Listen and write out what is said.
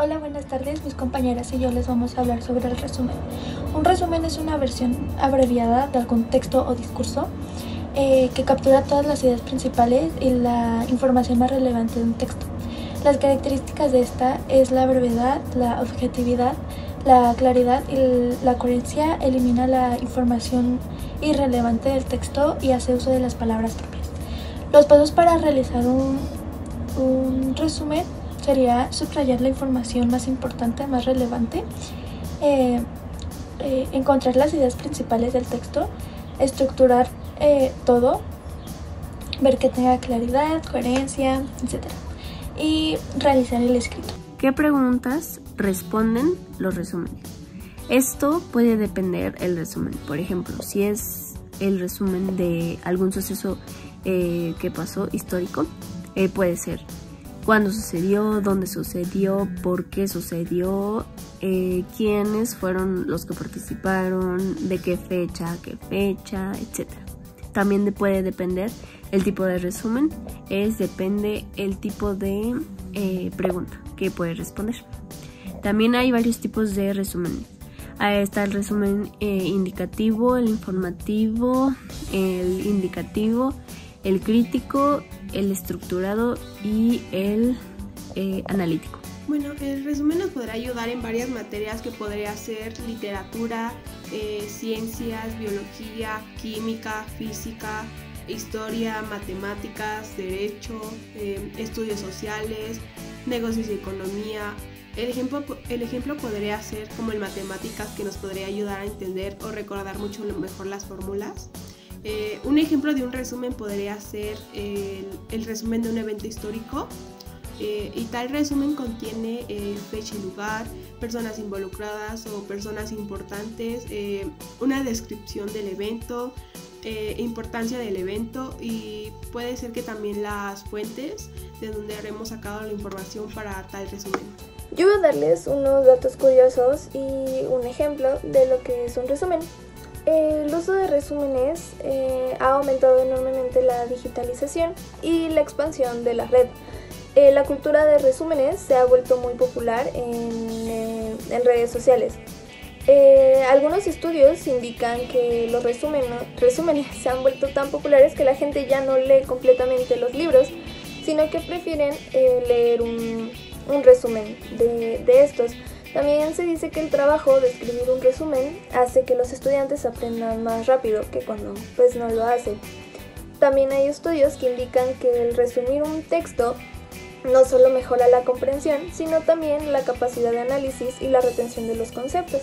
Hola, buenas tardes. Mis compañeras y yo les vamos a hablar sobre el resumen. Un resumen es una versión abreviada de algún texto o discurso eh, que captura todas las ideas principales y la información más relevante de un texto. Las características de esta es la brevedad, la objetividad, la claridad y la coherencia. Elimina la información irrelevante del texto y hace uso de las palabras propias. Los pasos para realizar un, un resumen sería subrayar la información más importante, más relevante, eh, eh, encontrar las ideas principales del texto, estructurar eh, todo, ver que tenga claridad, coherencia, etc. Y realizar el escrito. ¿Qué preguntas responden los resúmenes? Esto puede depender el resumen. Por ejemplo, si es el resumen de algún suceso que pasó histórico, puede ser cuándo sucedió, dónde sucedió, por qué sucedió, eh, quiénes fueron los que participaron, de qué fecha, qué fecha, etc. También puede depender el tipo de resumen, es depende el tipo de eh, pregunta que puede responder. También hay varios tipos de resumen. Ahí está el resumen eh, indicativo, el informativo, el indicativo, el crítico, el estructurado y el eh, analítico. Bueno, el resumen nos podrá ayudar en varias materias que podría ser literatura, eh, ciencias, biología, química, física, historia, matemáticas, derecho, eh, estudios sociales, negocios y economía. El ejemplo, el ejemplo podría ser como el matemáticas que nos podría ayudar a entender o recordar mucho mejor las fórmulas. Eh, un ejemplo de un resumen podría ser el, resumen de un evento histórico eh, y tal resumen contiene eh, fecha y lugar, personas involucradas o personas importantes, una descripción del evento, importancia del evento y puede ser que también las fuentes de donde habremos sacado la información para tal resumen. Yo voy a darles unos datos curiosos y un ejemplo de lo que es un resumen. El uso de resúmenes eh, ha aumentado enormemente la digitalización y la expansión de la red. Eh, la cultura de resúmenes se ha vuelto muy popular en, eh, redes sociales. algunos estudios indican que los resúmenes, resúmenes se han vuelto tan populares que la gente ya no lee completamente los libros, sino que prefieren leer un, resumen de, de estos. También se dice que el trabajo de escribir un resumen hace que los estudiantes aprendan más rápido que cuando pues no lo hacen. También hay estudios que indican que el resumir un texto no solo mejora la comprensión, sino también la capacidad de análisis y la retención de los conceptos.